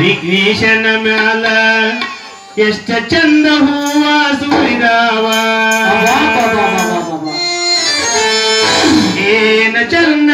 ವಿಘ್ನೇಶನ ಮ್ಯಾಲ ಎಷ್ಟ ಚಂದ ಹೂವ ಸುರಿದಾವ ಏನ ಚಂದ